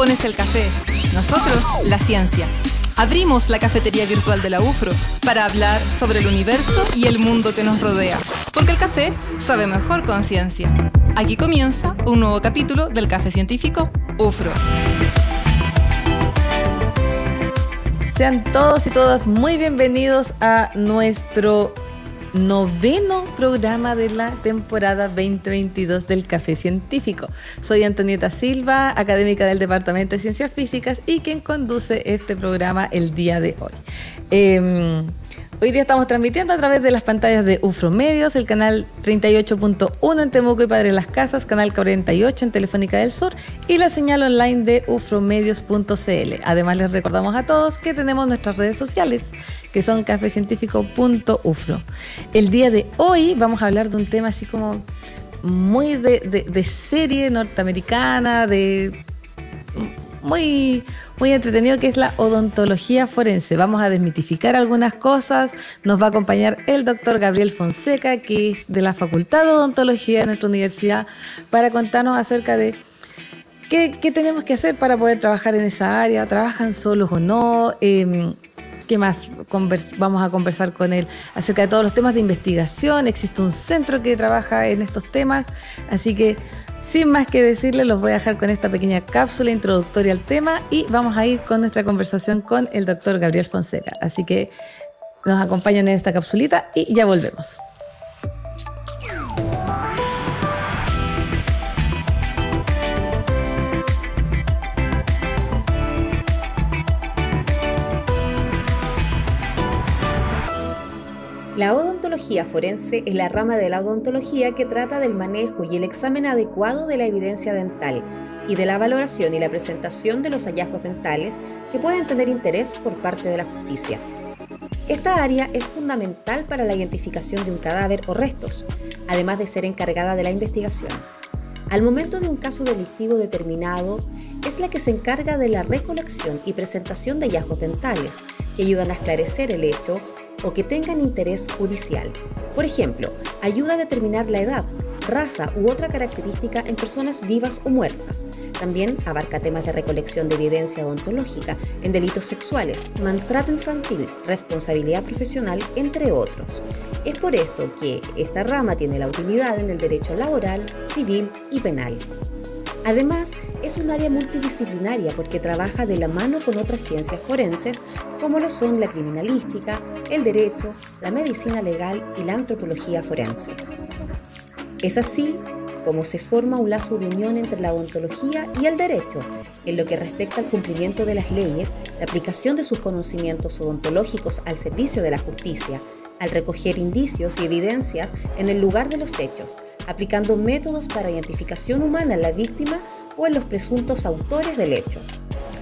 pones el café, nosotros la ciencia. Abrimos la cafetería virtual de la UFRO para hablar sobre el universo y el mundo que nos rodea, porque el café sabe mejor con ciencia. Aquí comienza un nuevo capítulo del Café Científico UFRO. Sean todos y todas muy bienvenidos a nuestro noveno programa de la temporada 2022 del Café Científico. Soy Antonieta Silva, académica del Departamento de Ciencias Físicas y quien conduce este programa el día de hoy. Em, Hoy día estamos transmitiendo a través de las pantallas de UFRO Medios, el canal 38.1 en Temuco y Padre Las Casas, canal 48 en Telefónica del Sur y la señal online de ufromedios.cl. Además les recordamos a todos que tenemos nuestras redes sociales, que son cafecientífico.ufro. El día de hoy vamos a hablar de un tema así como muy de serie norteamericana, de muy, muy entretenido que es la odontología forense. Vamos a desmitificar algunas cosas. Nos va a acompañar el doctor Gabriel Fonseca, que es de la Facultad de Odontología de nuestra universidad, para contarnos acerca de qué, tenemos que hacer para poder trabajar en esa área. ¿Trabajan solos o no? Em, ¿Qué más vamos a conversar con él acerca de todos los temas de investigación? Existe un centro que trabaja en estos temas, así que sin más que decirle, los voy a dejar con esta pequeña cápsula introductoria al tema y vamos a ir con nuestra conversación con el doctor Gabriel Fonseca. Así que nos acompañan en esta capsulita y ya volvemos. La odontología forense es la rama de la odontología que trata del manejo y el examen adecuado de la evidencia dental y de la valoración y la presentación de los hallazgos dentales que pueden tener interés por parte de la justicia. Esta área es fundamental para la identificación de un cadáver o restos, además de ser encargada de la investigación. Al momento de un caso delictivo determinado, es la que se encarga de la recolección y presentación de hallazgos dentales, que ayudan a esclarecer el hecho o que tengan interés judicial. Por ejemplo, ayuda a determinar la edad, raza u otra característica en personas vivas o muertas. También abarca temas de recolección de evidencia odontológica en delitos sexuales, maltrato infantil, responsabilidad profesional, entre otros. Es por esto que esta rama tiene la utilidad en el derecho laboral, civil y penal. Además, es un área multidisciplinaria porque trabaja de la mano con otras ciencias forenses como lo son la criminalística, el derecho, la medicina legal y la antropología forense. Es así como se forma un lazo de unión entre la odontología y el derecho, en lo que respecta al cumplimiento de las leyes, la aplicación de sus conocimientos odontológicos al servicio de la justicia, al recoger indicios y evidencias en el lugar de los hechos, aplicando métodos para identificación humana en la víctima o en los presuntos autores del hecho.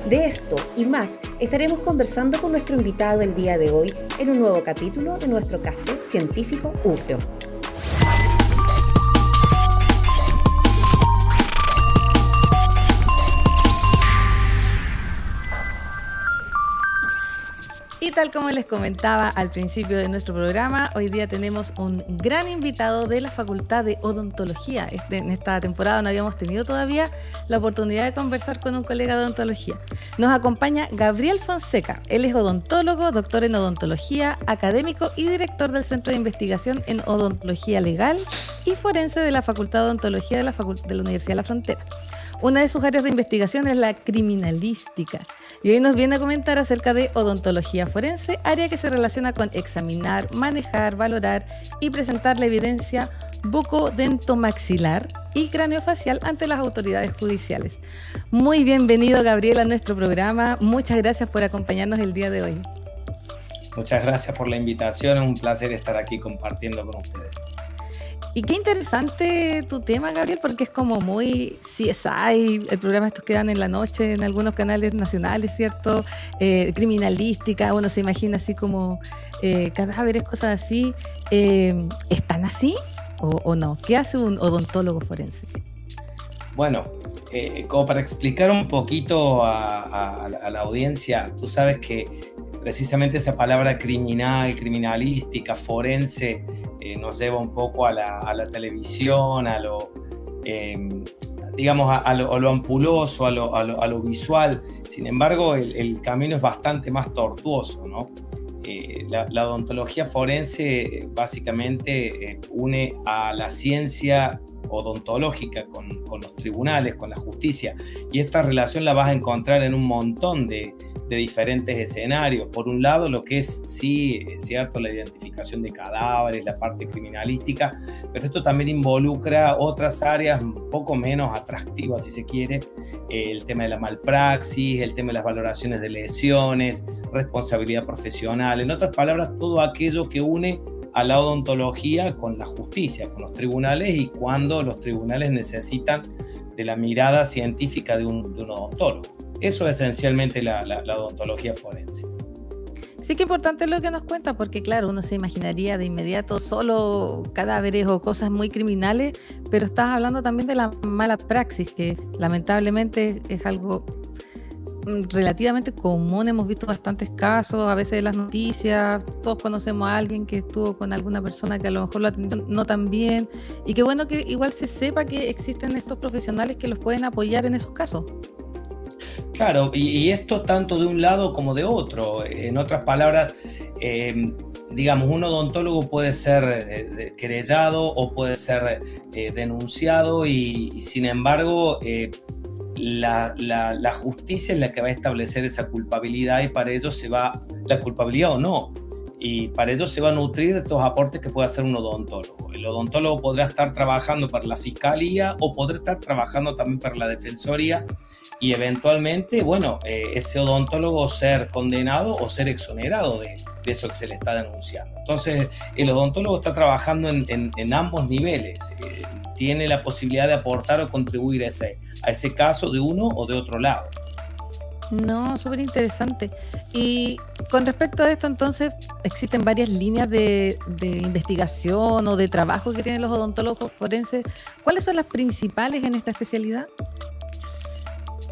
De esto y más estaremos conversando con nuestro invitado el día de hoy en un nuevo capítulo de nuestro Café Científico UFRO. Y tal como les comentaba al principio de nuestro programa, hoy día tenemos un gran invitado de la Facultad de Odontología. Este, en esta temporada no habíamos tenido todavía la oportunidad de conversar con un colega de odontología. Nos acompaña Gabriel Fonseca. Él es odontólogo, doctor en odontología, académico y director del Centro de Investigación en Odontología Legal y Forense de la Facultad de Odontología de la, de la Universidad de la Frontera. Una de sus áreas de investigación es la criminalística y hoy nos viene a comentar acerca de odontología forense, área que se relaciona con examinar, manejar, valorar y presentar la evidencia bucodentomaxilar y craneofacial ante las autoridades judiciales. Muy bienvenido Gabriel a nuestro programa, muchas gracias por acompañarnos el día de hoy. Muchas gracias por la invitación, es un placer estar aquí compartiendo con ustedes. Y qué interesante tu tema, Gabriel, porque es como muy CSI, el programa estos que dan en la noche en algunos canales nacionales, ¿cierto? Eh, criminalística, uno se imagina así como eh, cadáveres, cosas así. Eh, ¿Están así o, no? ¿Qué hace un odontólogo forense? Bueno, como para explicar un poquito a, la audiencia, tú sabes que precisamente esa palabra criminal, criminalística, forense, eh, nos lleva un poco a la, televisión, a lo, em, digamos, a, lo, ampuloso, a lo, visual. Sin embargo, el, camino es bastante más tortuoso, ¿no? Eh, la, odontología forense básicamente eh, une a la ciencia odontológica con, los tribunales, con la justicia, y esta relación la vas a encontrar en un montón de, de diferentes escenarios. Por un lado, lo que es, sí, es cierto, la identificación de cadáveres, la parte criminalística, pero esto también involucra otras áreas un poco menos atractivas, si se quiere, el tema de la malpraxis, el tema de las valoraciones de lesiones, responsabilidad profesional, en otras palabras, todo aquello que une a la odontología con la justicia, con los tribunales y cuando los tribunales necesitan de la mirada científica de un, odontólogo. Eso es esencialmente la, odontología forense. Sí que importante lo que nos cuenta, porque claro, uno se imaginaría de inmediato solo cadáveres o cosas muy criminales, pero estás hablando también de la mala praxis, que lamentablemente es algo relativamente común, hemos visto bastantes casos, a veces en las noticias, todos conocemos a alguien que estuvo con alguna persona que a lo mejor lo atendió no tan bien, y qué bueno que igual se sepa que existen estos profesionales que los pueden apoyar en esos casos. Claro, y, esto tanto de un lado como de otro. En otras palabras, eh, digamos, un odontólogo puede ser eh, querellado o puede ser eh, denunciado y, sin embargo la, justicia es la que va a establecer esa culpabilidad y para ello se va, la culpabilidad o no, y para ello se va a nutrir estos aportes que puede hacer un odontólogo. El odontólogo podrá estar trabajando para la fiscalía o podrá estar trabajando también para la defensoría y eventualmente, bueno, eh, ese odontólogo ser condenado o ser exonerado de, eso que se le está denunciando. Entonces, el odontólogo está trabajando en, ambos niveles, eh, tiene la posibilidad de aportar o contribuir a ese, a ese caso de uno o de otro lado. No, súper interesante. Y con respecto a esto, entonces, existen varias líneas de, de, investigación o de trabajo que tienen los odontólogos forenses. ¿Cuáles son las principales en esta especialidad?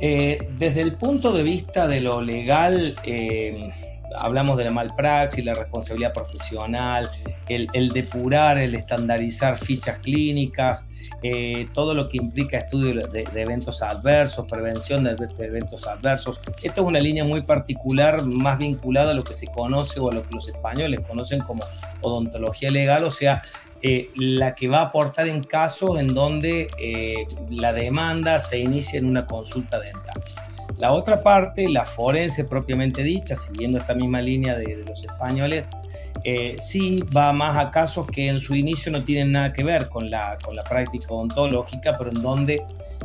Eh, desde el punto de vista de lo legal, eh, hablamos de la malpraxis, la responsabilidad profesional, el, depurar, el estandarizar fichas clínicas, eh, todo lo que implica estudio de, eventos adversos, prevención de, eventos adversos. Esto es una línea muy particular, más vinculada a lo que se conoce o a lo que los españoles conocen como odontología legal, o sea, eh, la que va a aportar en casos en donde eh, la demanda se inicia en una consulta dental. La otra parte, la forense propiamente dicha, siguiendo esta misma línea de, los españoles, eh, sí va más a casos que en su inicio no tienen nada que ver con la, con la práctica odontológica, pero en donde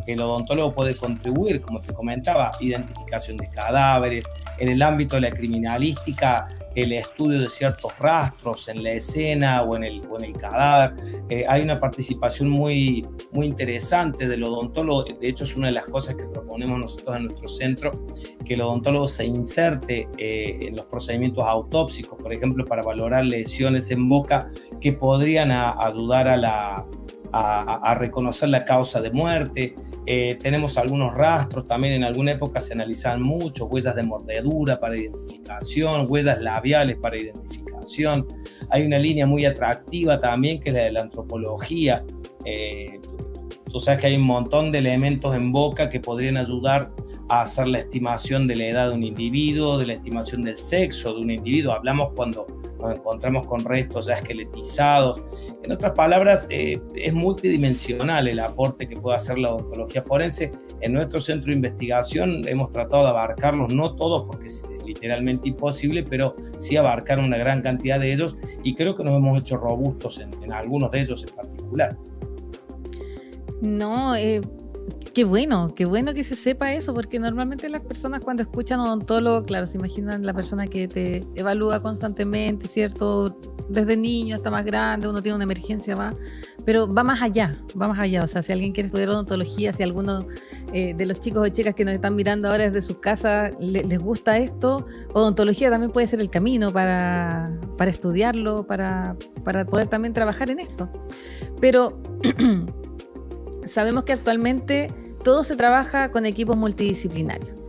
el odontólogo puede contribuir, como te comentaba, identificación de cadáveres, en el ámbito de la criminalística, el estudio de ciertos rastros en la escena o en el, en el cadáver. Eh, hay una participación muy, muy interesante del odontólogo. De hecho, es una de las cosas que proponemos nosotros en nuestro centro, que el odontólogo se inserte eh, en los procedimientos autópsicos, por ejemplo, para valorar lesiones en boca que podrían ayudar a la a, reconocer la causa de muerte. Eh, tenemos algunos rastros, también en alguna época se analizaban mucho, huellas de mordedura para identificación, huellas labiales para identificación. Hay una línea muy atractiva también que es la de la antropología. Eh, tú sabes que hay un montón de elementos en boca que podrían ayudar a hacer la estimación de la edad de un individuo, de la estimación del sexo de un individuo. Hablamos cuando nos encontramos con restos ya esqueletizados. En otras palabras, eh, es multidimensional el aporte que puede hacer la odontología forense. En nuestro centro de investigación hemos tratado de abarcarlos, no todos porque es, literalmente imposible, pero sí abarcar una gran cantidad de ellos y creo que nos hemos hecho robustos en, en algunos de ellos en particular. No, eh, Qué bueno, qué bueno que se sepa eso, porque normalmente las personas cuando escuchan odontólogo, claro, se imaginan la persona que te evalúa constantemente, ¿cierto? Desde niño hasta más grande, uno tiene una emergencia, va, pero va más allá, va más allá. O sea, si alguien quiere estudiar odontología, si alguno eh, de los chicos o chicas que nos están mirando ahora desde sus casas les gusta esto, odontología también puede ser el camino para, para estudiarlo, para, para poder también trabajar en esto. Pero sabemos que actualmente todo se trabaja con equipos multidisciplinarios.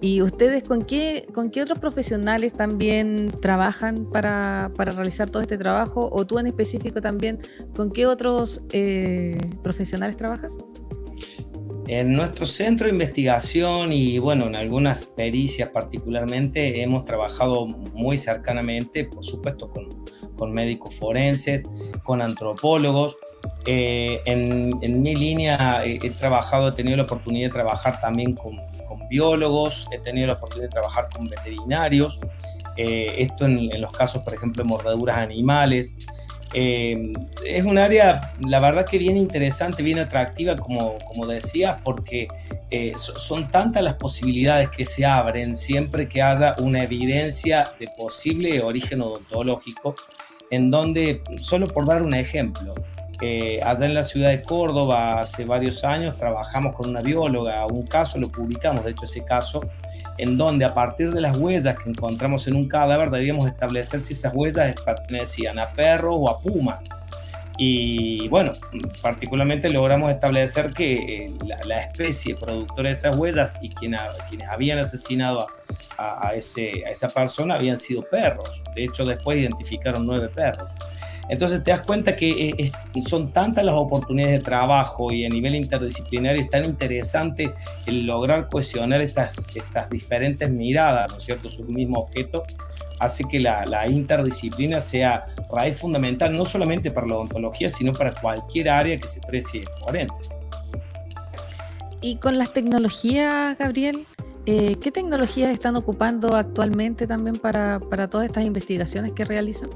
¿Y ustedes con qué, con qué otros profesionales también trabajan para, realizar todo este trabajo? ¿O tú en específico también, con qué otros eh, profesionales trabajas? En nuestro centro de investigación y bueno, en algunas pericias particularmente hemos trabajado muy cercanamente, por supuesto, con, con médicos forenses, con antropólogos. Eh, en, en, mi línea he, trabajado, he tenido la oportunidad de trabajar también con, con biólogos, he tenido la oportunidad de trabajar con veterinarios, eh, esto en, en, los casos, por ejemplo, de mordeduras animales. Eh, es un área, la verdad que bien interesante, bien atractiva, como, como decías, porque eh, son tantas las posibilidades que se abren siempre que haya una evidencia de posible origen odontológico, en donde, solo por dar un ejemplo, eh, allá en la ciudad de Córdoba hace varios años trabajamos con una bióloga, un caso lo publicamos, de hecho ese caso en donde a partir de las huellas que encontramos en un cadáver debíamos establecer si esas huellas pertenecían a perros o a pumas. Y bueno, particularmente logramos establecer que eh, la, especie productora de esas huellas y quien quienes habían asesinado a, ese, a esa persona habían sido perros. De hecho, después identificaron nueve perros. Entonces te das cuenta que eh, son tantas las oportunidades de trabajo y a nivel interdisciplinario es tan interesante el lograr cohesionar estas, estas diferentes miradas, ¿no es cierto?, sobre un mismo objeto, hace que la, la, interdisciplina sea raíz fundamental no solamente para la odontología, sino para cualquier área que se precie forense. Y con las tecnologías, Gabriel, eh, ¿qué tecnologías están ocupando actualmente también para, para todas estas investigaciones que realizan?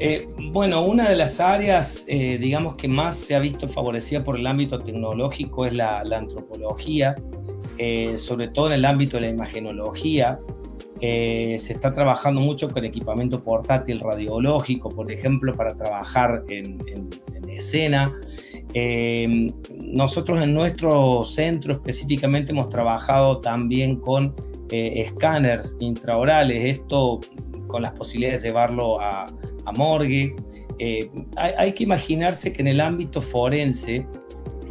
Eh, bueno, una de las áreas, eh, digamos, que más se ha visto favorecida por el ámbito tecnológico es la, antropología, sobre todo en el ámbito de la imagenología. se está trabajando mucho con equipamiento portátil radiológico, por ejemplo, para trabajar en escena. Nosotros en nuestro centro específicamente hemos trabajado también con escáneres intraorales, esto con las posibilidades de llevarlo a, a morgue. Eh, hay, que imaginarse que en el ámbito forense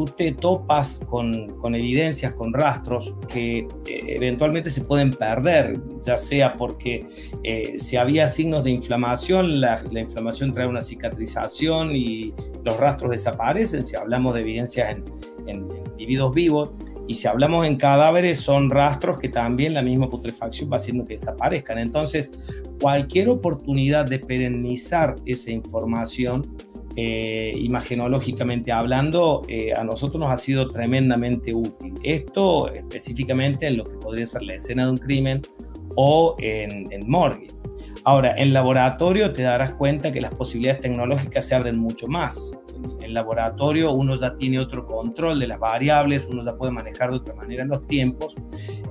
tú te topas con, con evidencias, con rastros que eh, eventualmente se pueden perder, ya sea porque eh, si había signos de inflamación, la, la, inflamación trae una cicatrización y los rastros desaparecen, si hablamos de evidencias en, en individuos vivos, y si hablamos en cadáveres, son rastros que también la misma putrefacción va haciendo que desaparezcan. Entonces, cualquier oportunidad de perennizar esa información, eh, imagenológicamente hablando, eh, a nosotros nos ha sido tremendamente útil. Esto específicamente en lo que podría ser la escena de un crimen o en, en morgue. Ahora, en laboratorio te darás cuenta que las posibilidades tecnológicas se abren mucho más en laboratorio uno ya tiene otro control de las variables, uno ya puede manejar de otra manera los tiempos.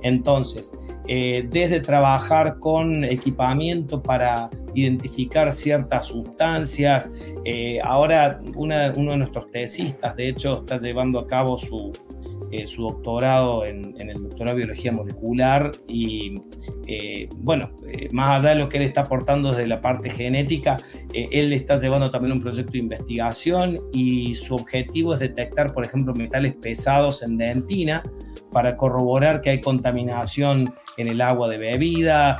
Entonces, eh, desde trabajar con equipamiento para identificar ciertas sustancias, eh, ahora uno de nuestros tesistas, de hecho, está llevando a cabo su, eh, su doctorado en, el doctorado de biología molecular y eh, bueno, eh, más allá de lo que él está aportando desde la parte genética, él está llevando también un proyecto de investigación y su objetivo es detectar, por ejemplo, metales pesados en dentina para corroborar que hay contaminación en el agua de bebida.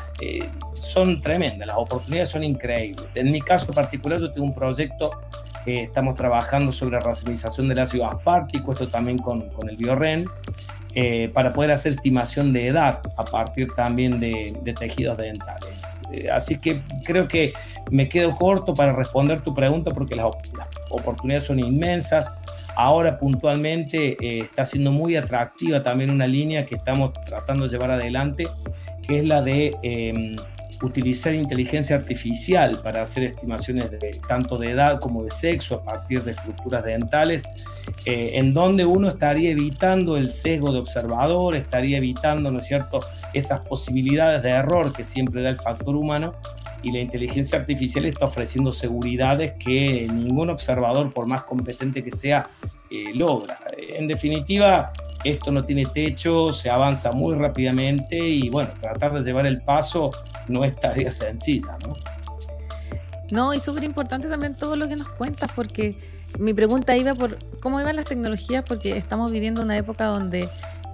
son tremendas, las oportunidades son increíbles. En mi caso particular, yo tengo un proyecto estamos trabajando sobre la racemización del ácido aspartico, esto también con, con el BioRen, eh, para poder hacer estimación de edad a partir también de, de tejidos dentales. Eh, así que creo que me quedo corto para responder tu pregunta porque las, oportunidades son inmensas. Ahora puntualmente eh, está siendo muy atractiva también una línea que estamos tratando de llevar adelante, que es la de em, utilizar inteligencia artificial para hacer estimaciones de, tanto de edad como de sexo a partir de estructuras dentales, eh, en donde uno estaría evitando el sesgo de observador, estaría evitando, ¿no es cierto?, esas posibilidades de error que siempre da el factor humano y la inteligencia artificial está ofreciendo seguridades que ningún observador, por más competente que sea, eh, logra. En definitiva, esto no tiene techo, se avanza muy rápidamente y bueno, tratar de llevar el paso no es tarea sencilla, ¿no? No, y súper importante también todo lo que nos cuentas, porque mi pregunta iba por cómo iban las tecnologías, porque estamos viviendo una época donde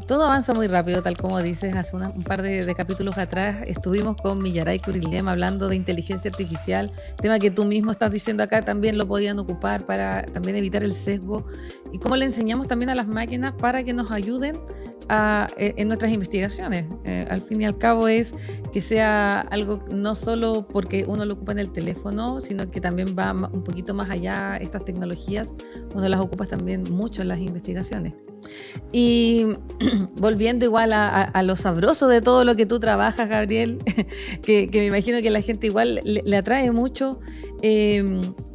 todo avanza muy rápido, tal como dices. Hace un par de, capítulos atrás estuvimos con Millaray Kurilem hablando de inteligencia artificial, tema que tú mismo estás diciendo acá, también lo podían ocupar para también evitar el sesgo. Y cómo le enseñamos también a las máquinas para que nos ayuden e, en nuestras investigaciones. Eh, al fin y al cabo es que sea algo no solo porque uno lo ocupa en el teléfono, sino que también va un poquito más allá. Estas tecnologías uno las ocupa también mucho en las investigaciones. Y volviendo igual a, lo sabroso de todo lo que tú trabajas, Gabriel, que, me imagino que la gente igual le, atrae mucho, eh,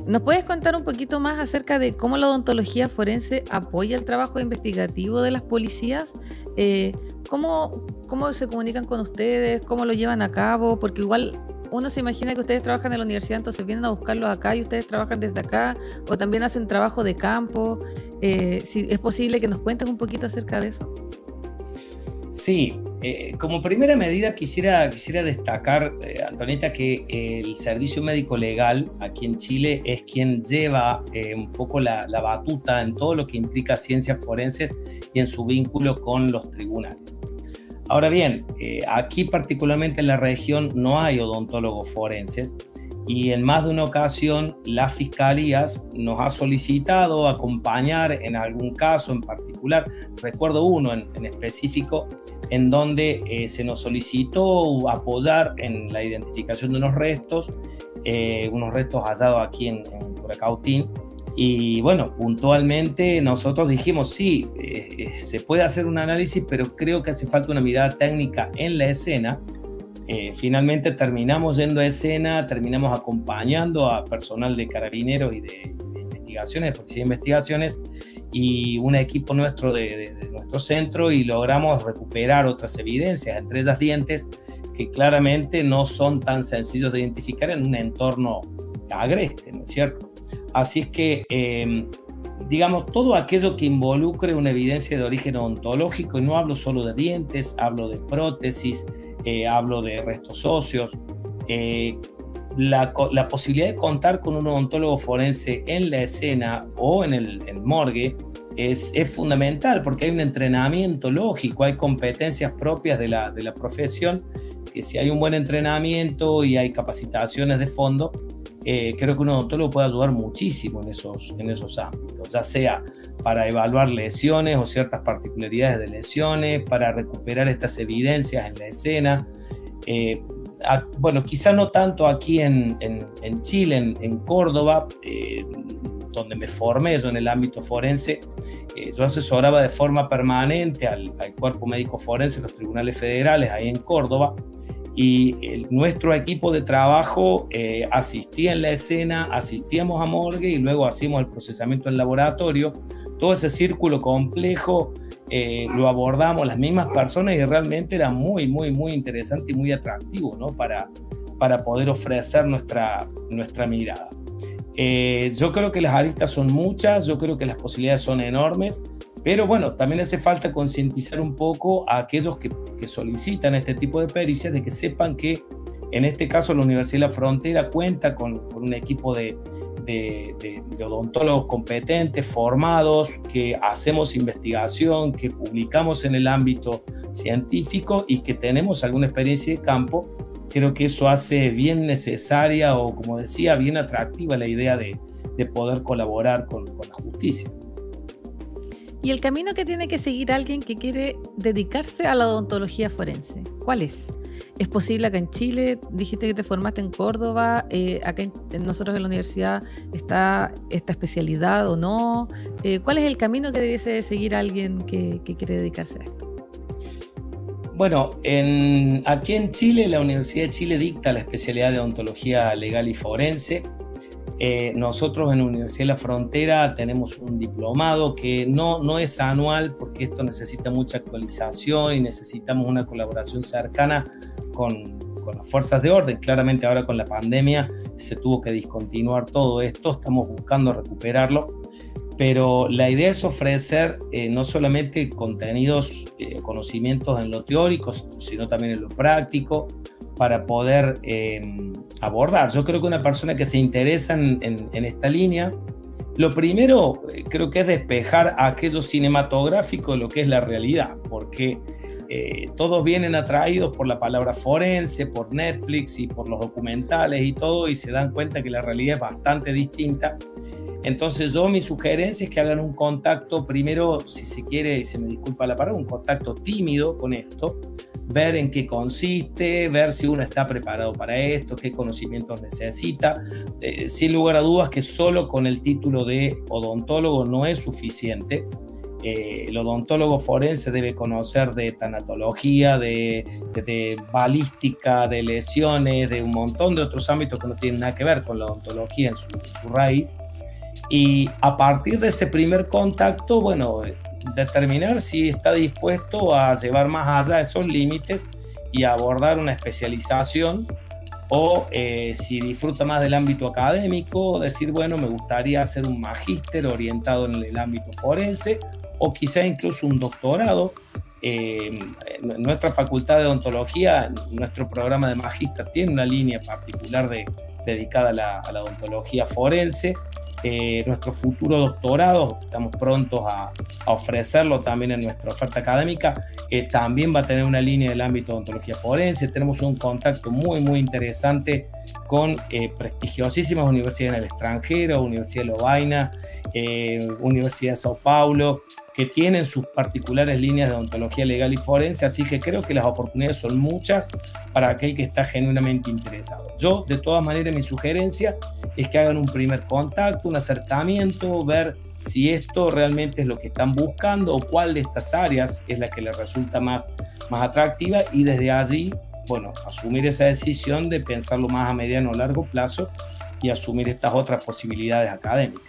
¿nos puedes contar un poquito más acerca de cómo la odontología forense apoya el trabajo investigativo de las policías? Eh, ¿cómo, ¿Cómo se comunican con ustedes? ¿Cómo lo llevan a cabo? Porque igual uno se imagina que ustedes trabajan en la universidad, entonces vienen a buscarlos acá y ustedes trabajan desde acá, o también hacen trabajo de campo. Eh, si es posible que nos cuentes un poquito acerca de eso. Sí, eh, como primera medida quisiera, quisiera destacar, eh, que el servicio médico legal aquí en Chile es quien lleva un poco la, la, batuta en todo lo que implica ciencias forenses y en su vínculo con los tribunales. Ahora bien, eh, aquí particularmente en la región no hay odontólogos forenses y en más de una ocasión las fiscalías nos ha solicitado acompañar en algún caso en particular, recuerdo uno en, específico, en donde eh, se nos solicitó apoyar en la identificación de unos restos, eh, unos restos hallados aquí en, en y bueno, puntualmente nosotros dijimos, sí, eh, eh, se puede hacer un análisis, pero creo que hace falta una mirada técnica en la escena. Eh, finalmente terminamos yendo a escena, terminamos acompañando a personal de carabineros y de, investigaciones, de policía de investigaciones, y un equipo nuestro de, de, nuestro centro y logramos recuperar otras evidencias, entre ellas dientes, que claramente no son tan sencillos de identificar en un entorno agreste, ¿no es cierto? Así es que, em, digamos, todo aquello que involucre una evidencia de origen ontológico, y no hablo solo de dientes, hablo de prótesis, eh, hablo de restos óseos, eh, la, posibilidad de contar con un odontólogo forense en la escena o en el morgue es, es, fundamental porque hay un entrenamiento lógico, hay competencias propias de la, de la profesión, que si hay un buen entrenamiento y hay capacitaciones de fondo, eh, creo que un odontólogo puede ayudar muchísimo en esos, en esos ámbitos, ya sea para evaluar lesiones o ciertas particularidades de lesiones, para recuperar estas evidencias en la escena. Eh, bueno, quizá no tanto aquí en, en, Chile, en, Córdoba, eh, donde me formé yo en el ámbito forense, yo asesoraba de forma permanente al, al, cuerpo médico forense en los tribunales federales ahí en Córdoba y nuestro equipo de trabajo eh, asistía en la escena, asistíamos a morgue y luego hacíamos el procesamiento en laboratorio. Todo ese círculo complejo eh, lo abordamos las mismas personas y realmente era muy, muy, muy interesante y muy atractivo ¿no? para, para poder ofrecer nuestra, nuestra mirada. Eh, yo creo que las aristas son muchas, yo creo que las posibilidades son enormes. Pero bueno, también hace falta concientizar un poco a aquellos que, solicitan este tipo de pericias de que sepan que en este caso la Universidad de la Frontera cuenta con, un equipo de, odontólogos competentes, formados, que hacemos investigación, que publicamos en el ámbito científico y que tenemos alguna experiencia de campo. Creo que eso hace bien necesaria o, como decía, bien atractiva la idea de, poder colaborar con la justicia. ¿Y el camino que tiene que seguir alguien que quiere dedicarse a la odontología forense? ¿Cuál es? ¿Es posible acá en Chile? Dijiste que te formaste en Córdoba. Eh, acá en, nosotros en la universidad está esta especialidad o no. Eh, ¿Cuál es el camino que debiese seguir alguien que, quiere dedicarse a esto? Bueno, en, aquí en Chile, la Universidad de Chile dicta la especialidad de odontología legal y forense. Eh, nosotros en Universidad de la Frontera tenemos un diplomado que no, no es anual porque esto necesita mucha actualización y necesitamos una colaboración cercana con, con las fuerzas de orden. Claramente ahora con la pandemia se tuvo que discontinuar todo esto, estamos buscando recuperarlo, pero la idea es ofrecer eh, no solamente contenidos, eh, conocimientos en lo teórico, sino también en lo práctico, para poder em, abordar. Yo creo que una persona que se interesa en, esta línea Lo primero eh, creo que es despejar aquello cinematográfico de lo que es la realidad, porque eh, todos vienen atraídos por la palabra forense, por Netflix y por los documentales y todo, y se dan cuenta que la realidad es bastante distinta. Entonces yo mi sugerencia es que hagan un contacto, primero, si se quiere, y se me disculpa la palabra, un contacto tímido con esto, ver en qué consiste, ver si uno está preparado para esto, qué conocimientos necesita. Eh, sin lugar a dudas que solo con el título de odontólogo no es suficiente. Eh, el odontólogo forense debe conocer de tanatología, de, balística, de lesiones, de un montón de otros ámbitos que no tienen nada que ver con la odontología en su, en su raíz. Y a partir de ese primer contacto, bueno, determinar si está dispuesto a llevar más allá esos límites y abordar una especialización o eh, si disfruta más del ámbito académico, decir, bueno, me gustaría hacer un magíster orientado en el ámbito forense o quizá incluso un doctorado. Eh, nuestra facultad de odontología, nuestro programa de magíster tiene una línea particular de, dedicada a la, a la odontología forense eh, nuestro futuro doctorado, estamos prontos a, ofrecerlo también en nuestra oferta académica, eh, también va a tener una línea del ámbito de odontología forense. Tenemos un contacto muy, muy interesante con eh, prestigiosísimas universidades en el extranjero, Universidad de Lovaina, Universidad de Sao Paulo, que tienen sus particulares líneas de odontología legal y forense, así que creo que las oportunidades son muchas para aquel que está genuinamente interesado. Yo, de todas maneras, mi sugerencia es que hagan un primer contacto, un acercamiento, ver si esto realmente es lo que están buscando o cuál de estas áreas es la que les resulta más, más atractiva y desde allí, bueno, asumir esa decisión de pensarlo más a mediano o largo plazo y asumir estas otras posibilidades académicas.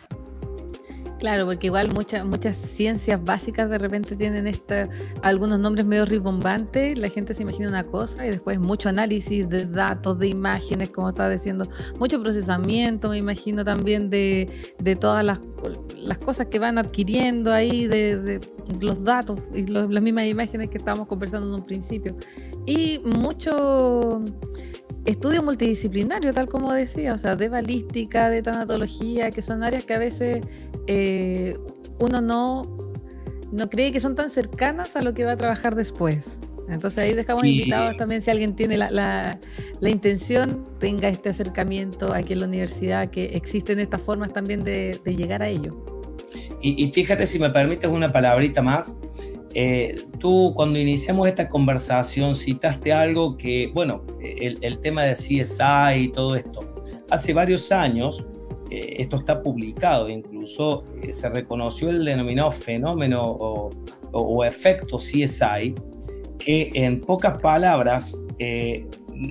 Claro, porque igual muchas muchas ciencias básicas de repente tienen esta, algunos nombres medio ribombantes, la gente se imagina una cosa y después mucho análisis de datos, de imágenes, como estaba diciendo, mucho procesamiento, me imagino también de, de todas las, las, cosas que van adquiriendo ahí, de, de los datos y las mismas imágenes que estábamos conversando en un principio. Y mucho estudio multidisciplinario, tal como decía, o sea, de balística, de tanatología, que son áreas que a veces eh, uno no, no cree que son tan cercanas a lo que va a trabajar después. Entonces ahí dejamos invitados también si alguien tiene la, la, intención, tenga este acercamiento aquí en la universidad, que existen estas formas también de, de llegar a ello. Y, y, fíjate si me permites una palabrita más, eh, tú cuando iniciamos esta conversación citaste algo que, bueno, el, tema de CSI y todo esto. Hace varios años, eh, esto está publicado, incluso eh, se reconoció el denominado fenómeno o, efecto CSI, que en pocas palabras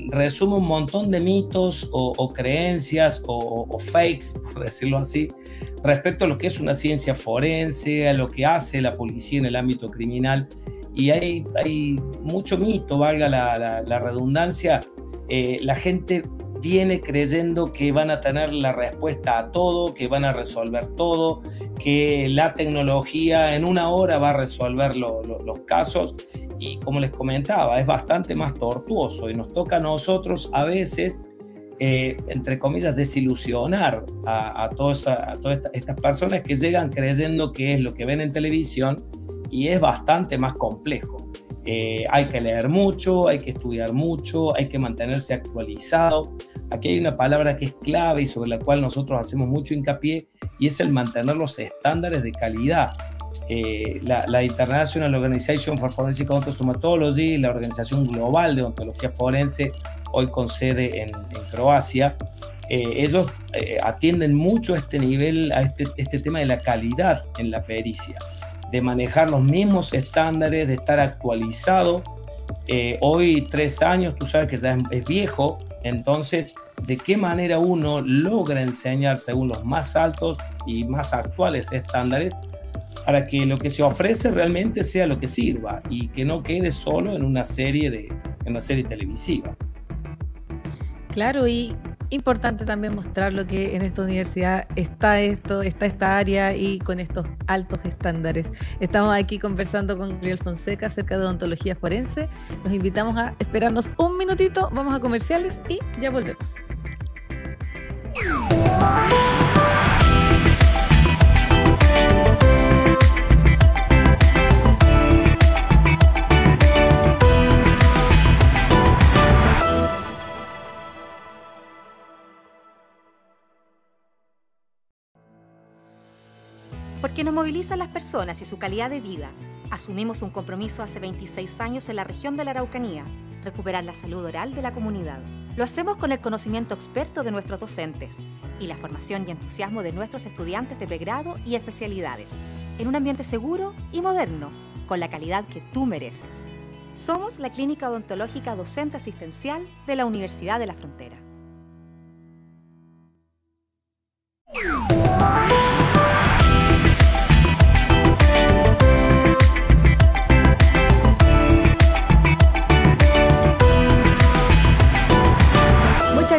resume un montón de mitos o, creencias o, fakes, por decirlo así, respecto a lo que es una ciencia forense, a lo que hace la policía en el ámbito criminal. Y hay, mucho mito, valga la, redundancia. Eh, la gente viene creyendo que van a tener la respuesta a todo, que van a resolver todo, que la tecnología en una hora va a resolver los casos. Y como les comentaba, es bastante más tortuoso y nos toca a nosotros a veces eh, entre comillas, desilusionar a, todas, estas personas que llegan creyendo que es lo que ven en televisión y es bastante más complejo. Eh, hay que leer mucho, hay que estudiar mucho, hay que mantenerse actualizado. Aquí hay una palabra que es clave y sobre la cual nosotros hacemos mucho hincapié y es el mantener los estándares de calidad. Eh, la, International Organization for Forensic Odontostomatology, la Organización Global de Odontología Forense, hoy con sede en, Croacia, eh, ellos eh, atienden mucho a este nivel, a este, este, tema de la calidad en la pericia, de manejar los mismos estándares, de estar actualizado. hoy, tres años, tú sabes que ya es viejo, entonces, ¿de qué manera uno logra enseñar según los más altos y más actuales estándares para que lo que se ofrece realmente sea lo que sirva y que no quede solo en una serie de en una serie televisiva. Claro, y importante también mostrar lo que en esta universidad está esto, está esta área y con estos altos estándares. Estamos aquí conversando con Gabriel Fonseca acerca de odontología forense. Los invitamos a esperarnos un minutito, vamos a comerciales y ya volvemos. Porque nos movilizan las personas y su calidad de vida. Asumimos un compromiso hace 26 años en la región de la Araucanía, recuperar la salud oral de la comunidad. Lo hacemos con el conocimiento experto de nuestros docentes y la formación y entusiasmo de nuestros estudiantes de pregrado y especialidades, en un ambiente seguro y moderno, con la calidad que tú mereces. Somos la Clínica Odontológica Docente Asistencial de la Universidad de la Frontera.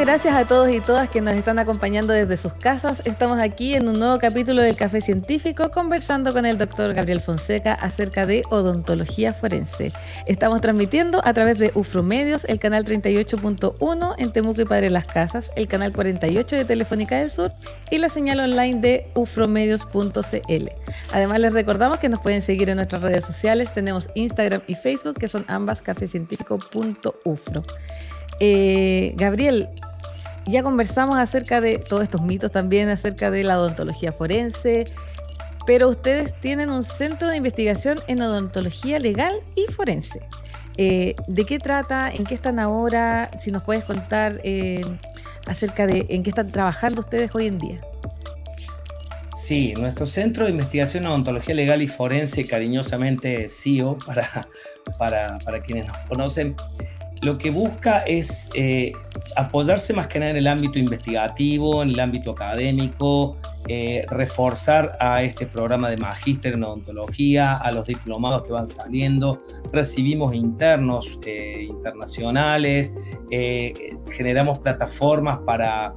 Gracias a todos y todas que nos están acompañando desde sus casas. Estamos aquí en un nuevo capítulo del Café Científico conversando con el doctor Gabriel Fonseca acerca de odontología forense. Estamos transmitiendo a través de Ufromedios, el canal 38.1 en Temuco y Padre Las Casas, el canal 48 de Telefónica del Sur y la señal online de ufromedios.cl. Además les recordamos que nos pueden seguir en nuestras redes sociales. Tenemos Instagram y Facebook que son ambas cafecientífico.ufro. Eh, Gabriel, ya conversamos acerca de todos estos mitos también, acerca de la odontología forense, pero ustedes tienen un centro de investigación en odontología legal y forense. Eh, ¿De qué trata? ¿En qué están ahora? Si nos puedes contar eh, acerca de en qué están trabajando ustedes hoy en día. Sí, nuestro centro de investigación en odontología legal y forense, cariñosamente CIO, para, para, para quienes nos conocen, lo que busca es eh, apoyarse más que nada en el ámbito investigativo, en el ámbito académico, eh, reforzar a este programa de magíster en odontología, a los diplomados que van saliendo, recibimos internos eh, internacionales, generamos plataformas para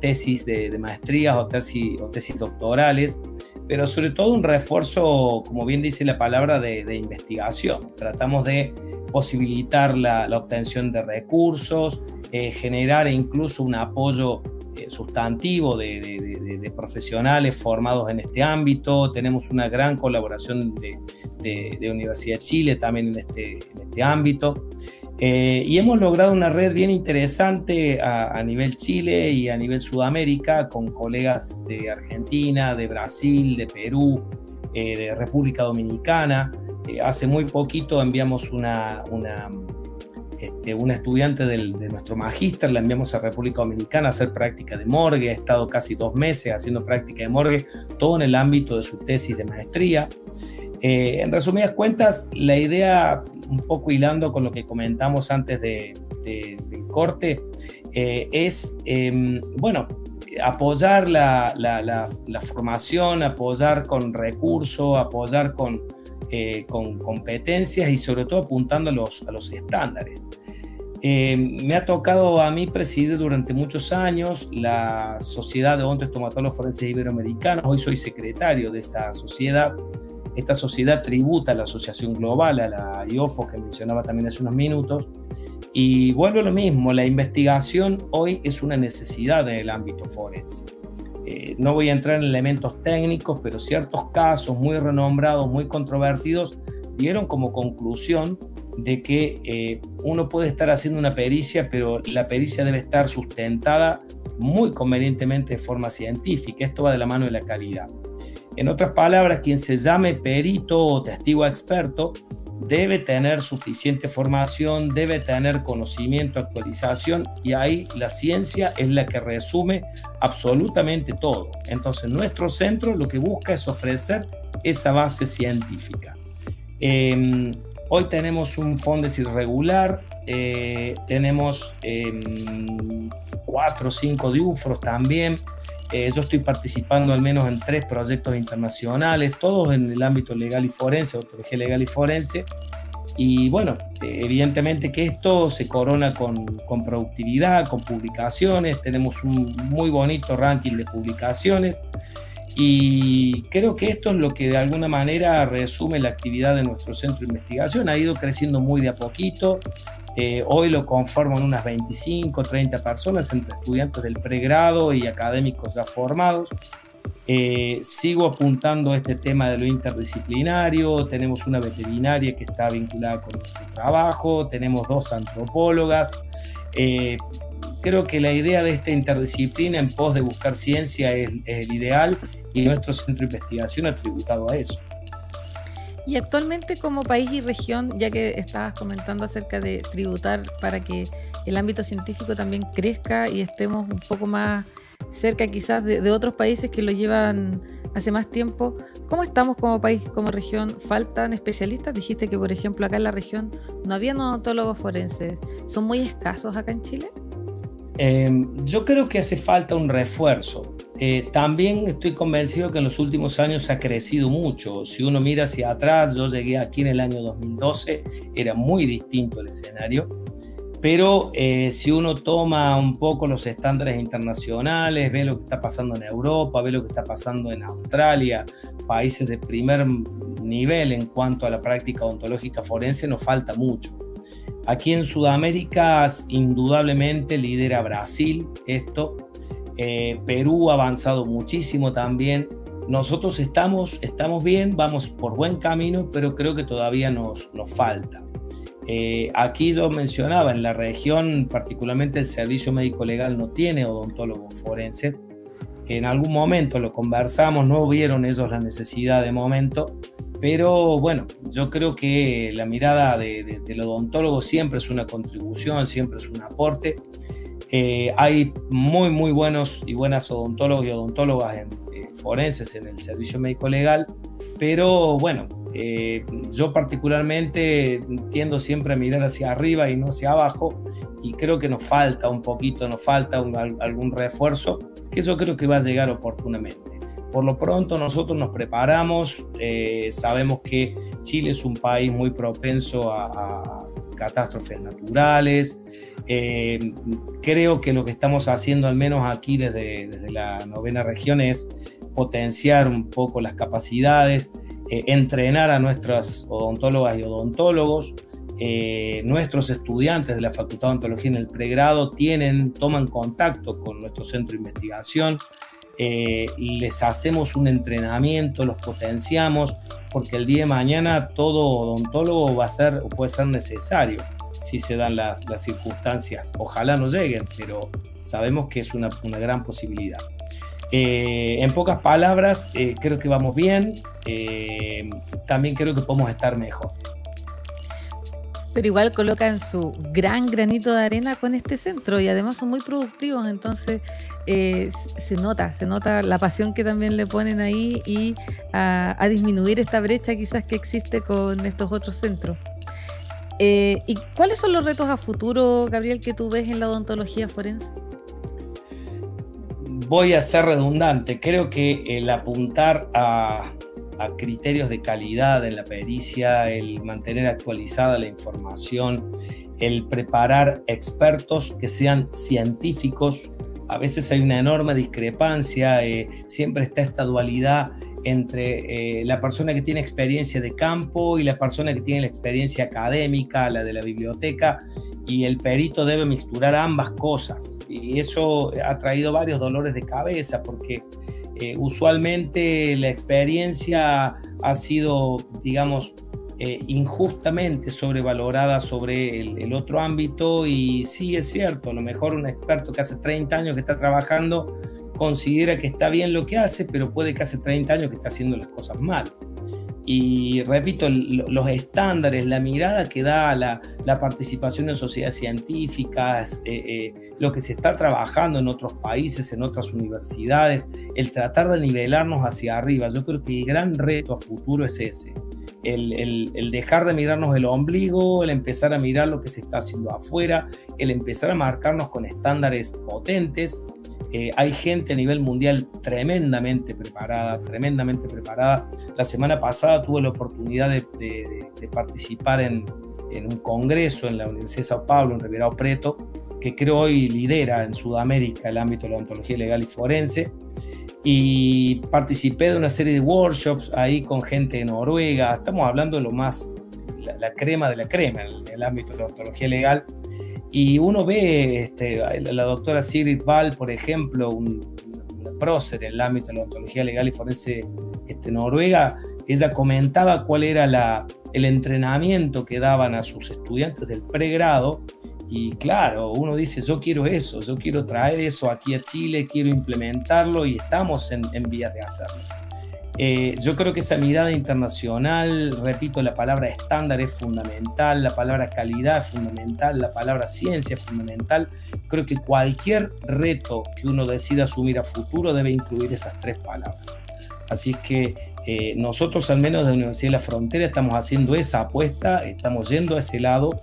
tesis de, maestrías o tesis doctorales pero sobre todo un refuerzo, como bien dice la palabra, de, investigación. Tratamos de posibilitar la, obtención de recursos, eh, generar incluso un apoyo eh, sustantivo de, profesionales formados en este ámbito. Tenemos una gran colaboración de, Universidad de Chile también en este, en este ámbito. Eh, y hemos logrado una red bien interesante a, nivel Chile y a nivel Sudamérica con colegas de Argentina, de Brasil, de Perú, de República Dominicana. Hace muy poquito enviamos una, este, una estudiante de nuestro magíster, la enviamos a República Dominicana a hacer práctica de morgue, ha estado casi dos meses haciendo práctica de morgue, todo en el ámbito de su tesis de maestría. en resumidas cuentas, la idea un poco hilando con lo que comentamos antes de, del corte, eh, es, em, bueno, apoyar la, formación, apoyar con recursos, apoyar con, eh, con competencias y sobre todo apuntando a los, a los estándares. Em, me ha tocado a mí presidir durante muchos años la Sociedad de Odontoestomatólogos Forenses Iberoamericanos. Hoy soy secretario de esa sociedad esta sociedad tributa a la Asociación Global, a la IOFO que mencionaba también hace unos minutos, y vuelvo a lo mismo, la investigación hoy es una necesidad en el ámbito forense. Eh, no voy a entrar en elementos técnicos, pero ciertos casos muy renombrados, muy controvertidos, dieron como conclusión de que eh, uno puede estar haciendo una pericia, pero la pericia debe estar sustentada muy convenientemente de forma científica. Esto va de la mano de la calidad. En otras palabras, quien se llame perito o testigo experto debe tener suficiente formación, debe tener conocimiento, actualización y ahí la ciencia es la que resume absolutamente todo. Entonces nuestro centro lo que busca es ofrecer esa base científica. Em, hoy tenemos un Fondes irregular, eh, tenemos em, cuatro o cinco diufros también. Eh, yo estoy participando al menos en tres proyectos internacionales, todos en el ámbito legal y forense, autología legal y forense. Y bueno, evidentemente que esto se corona con, con, productividad, con publicaciones, tenemos un muy bonito ranking de publicaciones y creo que esto es lo que de alguna manera resume la actividad de nuestro centro de investigación. Ha ido creciendo muy de a poquito, eh, hoy lo conforman unas 25, 30 personas entre estudiantes del pregrado y académicos ya formados. Eh, sigo apuntando a este tema de lo interdisciplinario. Tenemos una veterinaria que está vinculada con nuestro trabajo, tenemos dos antropólogas. Eh, creo que la idea de esta interdisciplina en pos de buscar ciencia es, es el ideal y nuestro centro de investigación ha tributado a eso. Y actualmente como país y región, ya que estabas comentando acerca de tributar para que el ámbito científico también crezca y estemos un poco más cerca quizás de, otros países que lo llevan hace más tiempo, ¿cómo estamos como país, como región? ¿Faltan especialistas? Dijiste que, por ejemplo, acá en la región no había odontólogos forenses. ¿Son muy escasos acá en Chile? Em, yo creo que hace falta un refuerzo. Eh, también estoy convencido que en los últimos años ha crecido mucho. Si uno mira hacia atrás, yo llegué aquí en el año 2012, era muy distinto el escenario. Pero eh, si uno toma un poco los estándares internacionales, ve lo que está pasando en Europa, ve lo que está pasando en Australia, países de primer nivel en cuanto a la práctica odontológica forense, nos falta mucho. Aquí en Sudamérica, indudablemente lidera Brasil esto, eh, Perú ha avanzado muchísimo también. Nosotros estamos, estamos bien, vamos por buen camino, pero creo que todavía nos, nos falta. Eh, aquí yo mencionaba, en la región, particularmente el servicio médico legal no tiene odontólogos forenses. En algún momento lo conversamos, no vieron ellos la necesidad de momento, pero bueno, yo creo que la mirada del odontólogo siempre es una contribución, siempre es un aporte. Eh, hay muy, muy buenos y buenas odontólogos y odontólogas en, eh, forenses en el servicio médico legal, pero bueno, eh, yo particularmente tiendo siempre a mirar hacia arriba y no hacia abajo y creo que nos falta un poquito, nos falta algún refuerzo que yo creo que va a llegar oportunamente. Por lo pronto nosotros nos preparamos, sabemos que Chile es un país muy propenso a catástrofes naturales, eh, creo que lo que estamos haciendo, al menos aquí desde, desde la novena región, es potenciar un poco las capacidades, eh, entrenar a nuestras odontólogas y odontólogos. Eh, nuestros estudiantes de la Facultad de Odontología en el pregrado tienen, toman contacto con nuestro centro de investigación, les hacemos un entrenamiento, los potenciamos, porque el día de mañana todo odontólogo va a ser o puede ser necesario si se dan las, circunstancias. Ojalá no lleguen, pero sabemos que es una, gran posibilidad. Eh, en pocas palabras, eh, creo que vamos bien. Eh, también creo que podemos estar mejor. Pero igual colocan su gran granito de arena con este centro y además son muy productivos, entonces se nota, se nota la pasión que también le ponen ahí y a disminuir esta brecha quizás que existe con estos otros centros. Eh, ¿Y cuáles son los retos a futuro, Gabriel, que tú ves en la odontología forense? Voy a ser redundante. Creo que el apuntar a, criterios de calidad en la pericia, el mantener actualizada la información, el preparar expertos que sean científicos. A veces hay una enorme discrepancia, eh, siempre está esta dualidad entre eh, la persona que tiene experiencia de campo y la persona que tiene la experiencia académica, la de la biblioteca, y el perito debe mixturar ambas cosas. Y eso ha traído varios dolores de cabeza porque eh, usualmente la experiencia ha sido, digamos, eh, injustamente sobrevalorada sobre el, el, otro ámbito y sí es cierto, a lo mejor un experto que hace 30 años que está trabajando considera que está bien lo que hace, pero puede que hace 30 años que está haciendo las cosas mal. Y repito, los estándares, la mirada que da la, la participación en sociedades científicas, eh, eh, lo que se está trabajando en otros países, en otras universidades, el tratar de nivelarnos hacia arriba. Yo creo que el gran reto a futuro es ese. El, el, el, dejar de mirarnos el ombligo, el empezar a mirar lo que se está haciendo afuera, el empezar a marcarnos con estándares potentes eh, hay gente a nivel mundial tremendamente preparada, tremendamente preparada. La semana pasada tuve la oportunidad de, participar en, un congreso en la Universidad de Sao Paulo, en Ribeirão Preto, que creo hoy lidera en Sudamérica el ámbito de la ontología legal y forense. Y participé de una serie de workshops ahí con gente de Noruega. Estamos hablando de lo más, la, crema de la crema en el ámbito de la ontología legal y uno ve, este, la doctora Sigrid Val, por ejemplo, un, prócer en el ámbito de la ontología legal y forense este, noruega, ella comentaba cuál era la, el entrenamiento que daban a sus estudiantes del pregrado Y claro, uno dice, yo quiero eso, yo quiero traer eso aquí a Chile, quiero implementarlo y estamos en, en vías de hacerlo. Eh, yo creo que esa mirada internacional, repito, la palabra estándar es fundamental, la palabra calidad es fundamental, la palabra ciencia es fundamental. Creo que cualquier reto que uno decida asumir a futuro debe incluir esas tres palabras. Así es que eh, nosotros, al menos de la Universidad de la Frontera, estamos haciendo esa apuesta, estamos yendo a ese lado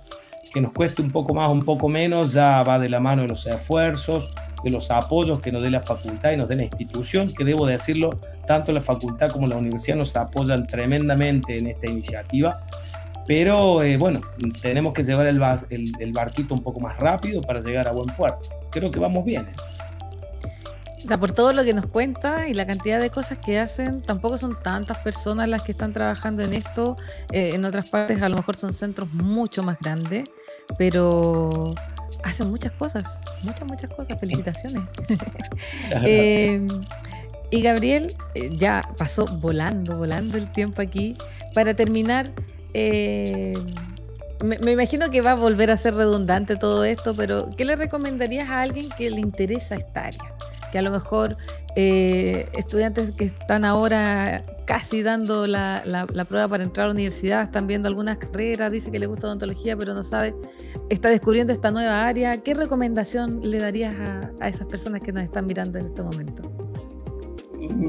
que nos cueste un poco más, un poco menos, ya va de la mano de los esfuerzos, de los apoyos que nos dé la facultad y nos dé la institución, que debo decirlo, tanto la facultad como la universidad nos apoyan tremendamente en esta iniciativa. Pero eh, bueno, tenemos que llevar el, el, barquito un poco más rápido para llegar a buen puerto. Creo que vamos bien. ¿eh? O sea, por todo lo que nos cuenta y la cantidad de cosas que hacen, tampoco son tantas personas las que están trabajando en esto. Eh, en otras partes a lo mejor son centros mucho más grandes, pero hacen muchas cosas, muchas, muchas cosas. Felicitaciones. Eh, y Gabriel, eh, ya pasó volando, volando el tiempo aquí. Para terminar, me, me, imagino que va a volver a ser redundante todo esto, pero ¿qué le recomendarías a alguien que le interesa esta área? Que a lo mejor eh, estudiantes que están ahora casi dando la, prueba para entrar a la universidad, están viendo algunas carreras, dice que le gusta odontología, pero no sabe, está descubriendo esta nueva área. ¿Qué recomendación le darías a, esas personas que nos están mirando en este momento?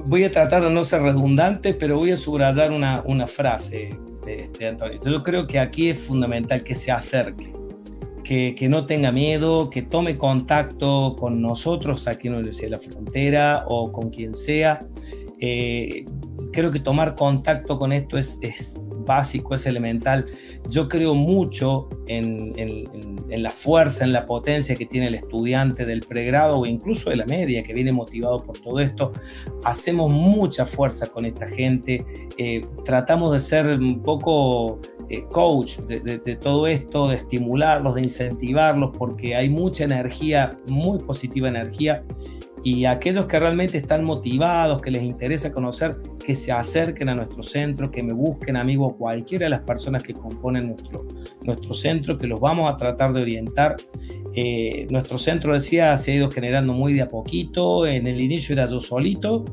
Voy a tratar de no ser redundante, pero voy a subrayar una, frase de, de Antonio. Yo creo que aquí es fundamental que se acerque que, no tenga miedo, que tome contacto con nosotros aquí en la Universidad de la Frontera o con quien sea. Eh, creo que tomar contacto con esto es, es básico, es elemental. Yo creo mucho en, la fuerza, en la potencia que tiene el estudiante del pregrado o incluso de la media que viene motivado por todo esto. Hacemos mucha fuerza con esta gente, eh, tratamos de ser un poco eh, coach de, todo esto, de estimularlos, de incentivarlos, porque hay mucha energía, muy positiva energía y aquellos que realmente están motivados, que les interesa conocer, que se acerquen a nuestro centro, que me busquen amigo cualquiera de las personas que componen nuestro, nuestro centro, que los vamos a tratar de orientar. Eh, nuestro centro, decía, se ha ido generando muy de a poquito, en el inicio era yo solito,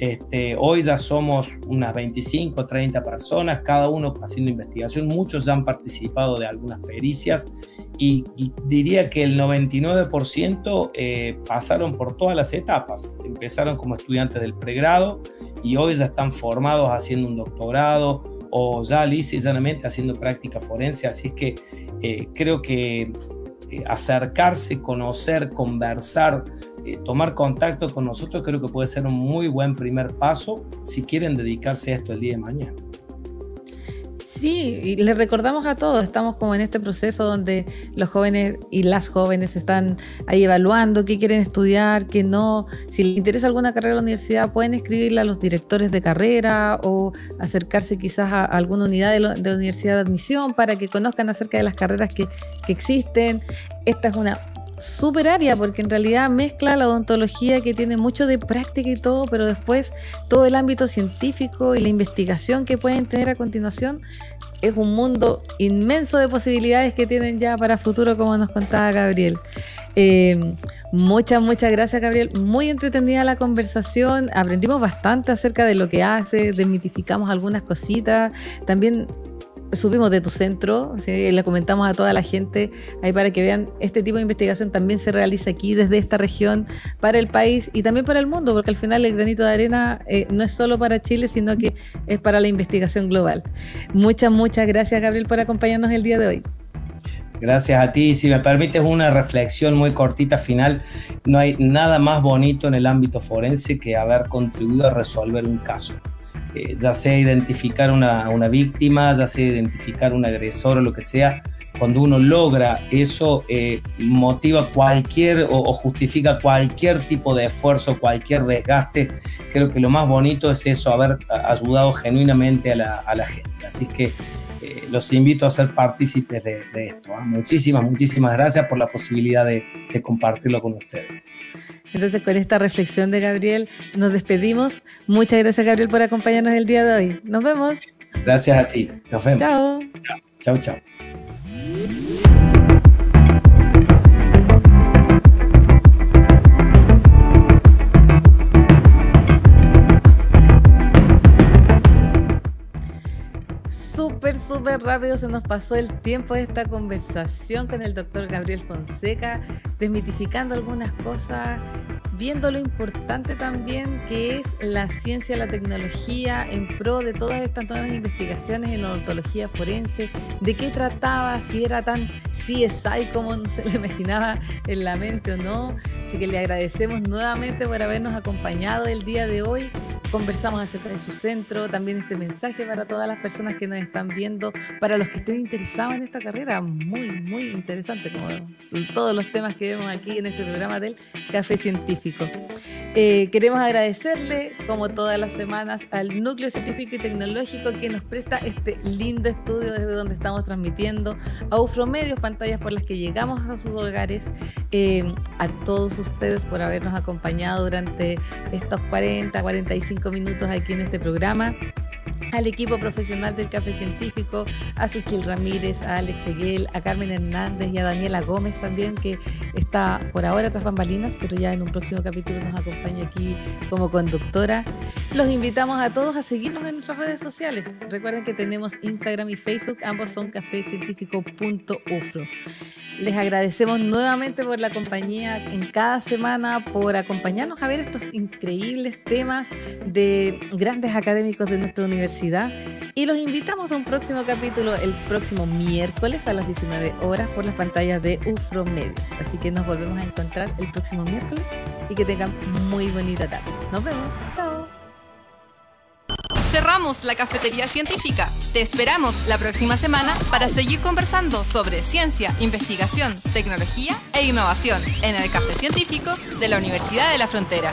este, hoy ya somos unas 25, 30 personas, cada uno haciendo investigación, muchos ya han participado de algunas pericias y, diría que el 99% eh, pasaron por todas las etapas. Empezaron como estudiantes del pregrado y hoy ya están formados haciendo un doctorado o ya lisa y llanamente haciendo práctica forense. Así es que eh, creo que eh, acercarse, conocer, conversar, tomar contacto con nosotros creo que puede ser un muy buen primer paso si quieren dedicarse a esto el día de mañana. Sí, y les recordamos a todos, estamos como en este proceso donde los jóvenes y las jóvenes están ahí evaluando qué quieren estudiar, qué no. Si les interesa alguna carrera en la universidad, pueden escribirle a los directores de carrera o acercarse quizás a alguna unidad de, la universidad de admisión para que conozcan acerca de las carreras que existen. Esta es una super área porque en realidad mezcla la odontología que tiene mucho de práctica y todo, pero después todo el ámbito científico y la investigación que pueden tener a continuación es un mundo inmenso de posibilidades que tienen ya para futuro, como nos contaba Gabriel. Eh, muchas, muchas gracias, Gabriel. Muy entretenida la conversación. Aprendimos bastante acerca de lo que hace, desmitificamos algunas cositas. También subimos de tu centro, le comentamos a toda la gente ahí para que vean, este tipo de investigación también se realiza aquí desde esta región para el país y también para el mundo, porque al final el granito de arena eh, no es solo para Chile, sino que es para la investigación global. Muchas, muchas gracias Gabriel por acompañarnos el día de hoy. Gracias a ti. Si me permites una reflexión muy cortita final, no hay nada más bonito en el ámbito forense que haber contribuido a resolver un caso. Eh, ya sea identificar una, una víctima, ya sea identificar un agresor o lo que sea, cuando uno logra eso, eh, motiva cualquier o, justifica cualquier tipo de esfuerzo, cualquier desgaste. Creo que lo más bonito es eso, haber ayudado genuinamente a la, a la gente. Así que eh, los invito a ser partícipes de, esto. ¿ah? Muchísimas, muchísimas gracias por la posibilidad de, de compartirlo con ustedes. Entonces, con esta reflexión de Gabriel, nos despedimos. Muchas gracias, Gabriel, por acompañarnos el día de hoy. Nos vemos. Gracias a ti. Nos vemos. Chao. Chao, chao. Súper, súper rápido se nos pasó el tiempo de esta conversación con el doctor Gabriel Fonseca, desmitificando algunas cosas, viendo lo importante también que es la ciencia, la tecnología en pro de todas estas nuevas investigaciones en odontología forense, de qué trataba, si era tan CSI como se le imaginaba en la mente o no. Así que le agradecemos nuevamente por habernos acompañado el día de hoy. Conversamos acerca de su centro, también este mensaje para todas las personas que nos están viendo, para los que estén interesados en esta carrera, muy, muy interesante, como todos los temas que vemos aquí en este programa del Café Científico. Eh, queremos agradecerle, como todas las semanas, al Núcleo Científico y Tecnológico que nos presta este lindo estudio desde donde estamos transmitiendo, a Ufromedios, pantallas por las que llegamos a sus hogares, eh, a todos ustedes por habernos acompañado durante estos 40, 45 minutos aquí en este programa al equipo profesional del Café Científico, a Suchil Ramírez, a Alex Seguel, a Carmen Hernández y a Daniela Gómez también, que está por ahora tras bambalinas, pero ya en un próximo capítulo nos acompaña aquí como conductora. Los invitamos a todos a seguirnos en nuestras redes sociales. Recuerden que tenemos Instagram y Facebook, ambos son cafecientífico.ufro. Les agradecemos nuevamente por la compañía en cada semana, por acompañarnos a ver estos increíbles temas de grandes académicos de nuestra y los invitamos a un próximo capítulo el próximo miércoles a las 19 horas por las pantallas de UFRO Medios. Así que nos volvemos a encontrar el próximo miércoles y que tengan muy bonita tarde. Nos vemos. Chao. Cerramos la cafetería científica. Te esperamos la próxima semana para seguir conversando sobre ciencia, investigación, tecnología e innovación en el Café Científico de la Universidad de la Frontera.